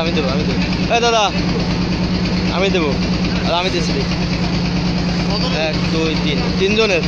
আমি দেবো আমি দেবো। এ দাদা, আমি দেবো। আর আমি দিয়েছি এক, দুই, তিন। তিনজনের?